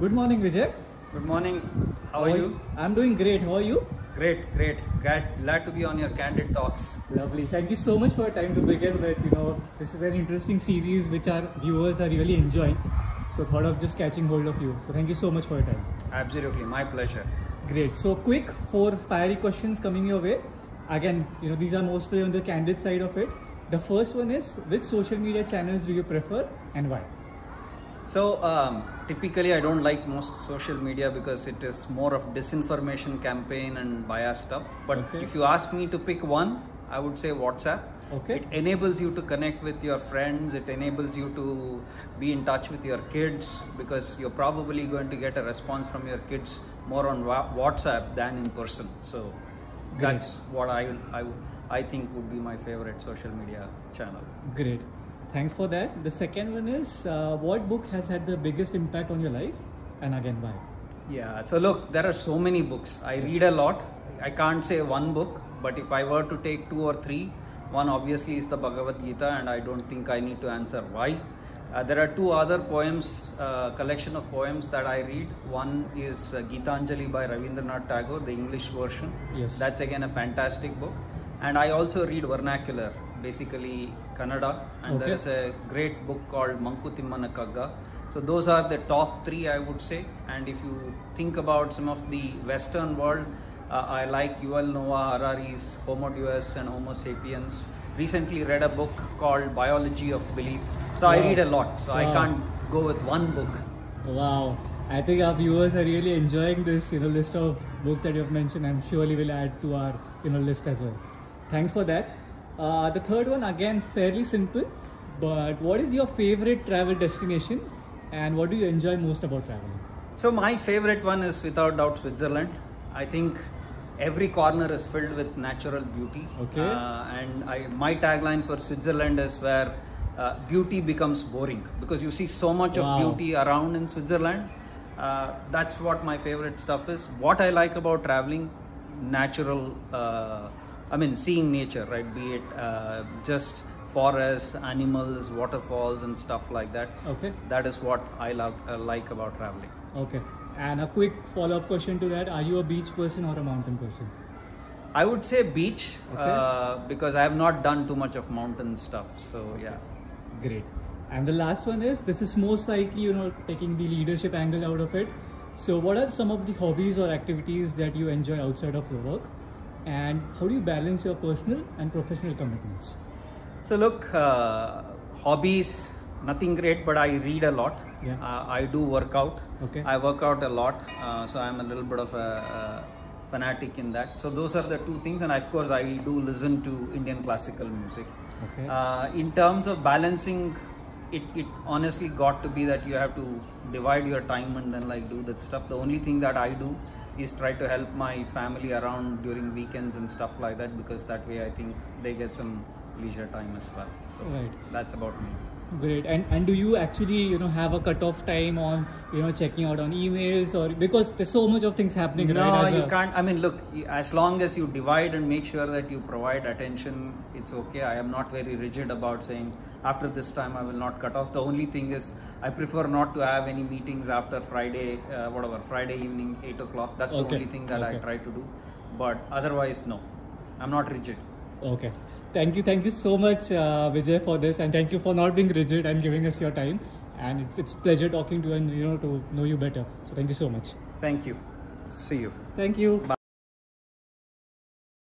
Good morning, Vijay. Good morning. How are you? I'm doing great. How are you? Great, great. Glad, glad to be on your candid talks. Lovely. Thank you so much for your time to begin with. You know, this is an interesting series which our viewers are really enjoying. So thought of just catching hold of you. So thank you so much for your time. Absolutely, my pleasure. Great. So quick four fiery questions coming your way. Again, you know, these are mostly on the candid side of it. The first one is which social media channels do you prefer and why? So um, typically, I don't like most social media because it is more of disinformation campaign and bias stuff. But Okay. if you ask me to pick one, I would say WhatsApp. Okay. It enables you to connect with your friends. It enables you to be in touch with your kids because you're probably going to get a response from your kids more on WhatsApp than in person. So Great. that's what I, I I think would be my favorite social media channel. Great. Thanks for that. The second one is uh, what book has had the biggest impact on your life and again why? Yeah, so look, there are so many books. I read a lot. I can't say one book, but if I were to take two or three, one obviously is the Bhagavad Gita, and I don't think I need to answer why. Uh, there are two other poems, uh, collection of poems that I read. One is uh, Gitanjali by Ravindranath Tagore, the English version. Yes. That's again a fantastic book. And I also read vernacular, basically Kannada, and Okay. there is a great book called Mankuthimmana Kagga. So those are the top three, I would say. And if you think about some of the Western world, uh, I like Yuval Noah Harari's Homo Deus and Homo Sapiens. Recently read a book called Biology of Belief. So I read a lot. So I can't go with one book. Wow. I think our viewers are really enjoying this, you know, list of books that you have mentioned. I'm surely will add to our, you know, list as well. Thanks for that. Uh, the third one again fairly simple, but what is your favorite travel destination, and what do you enjoy most about traveling? So my favorite one is without doubt Switzerland. I think every corner is filled with natural beauty. Okay. Uh, and I, my tagline for Switzerland is where uh, beauty becomes boring because you see so much Wow. of beauty around in Switzerland. Uh, that's what my favorite stuff is. What I like about traveling, natural. I mean, seeing nature, right? Be it uh, just forests, animals, waterfalls, and stuff like that. Okay. That is what I love, uh, like about traveling. Okay. And a quick follow-up question to that: Are you a beach person or a mountain person? I would say beach Okay. uh, because I have not done too much of mountain stuff. So yeah. Great. And the last one is this is most likely, you know, taking the leadership angle out of it. So, what are some of the hobbies or activities that you enjoy outside of your work? And how do you balance your personal and professional commitments? So look, uh, hobbies, nothing great, but I read a lot. Yeah. Uh, I do work out. Okay. I work out a lot, uh, so I'm a little bit of a, a fanatic in that. So those are the two things, and of course I do listen to Indian classical music. Okay. Uh, in terms of balancing, it, it honestly got to be that you have to divide your time and then like do that stuff. The only thing that I do is try to help my family around during weekends and stuff like that because that way I think they get some leisure time as well. So Right. that's about me. Great. And and do you actually, you know, have a cutoff time on, you know, checking out on emails or because there's so much of things happening, No, right? you a- can't. I mean, look, as long as you divide and make sure that you provide attention, it's okay. I am not very rigid about saying after this time I will not cut off. The only thing is, I prefer not to have any meetings after Friday, uh, whatever, Friday evening, 8 o'clock. That's Okay, the only thing that I try to do. But otherwise, no. I'm not rigid. Okay. Thank you. Thank you so much, uh, Vijay, for this, and thank you for not being rigid and giving us your time. And it's it's pleasure talking to you and you know to know you better. So thank you so much. Thank you. See you. Thank you. Bye.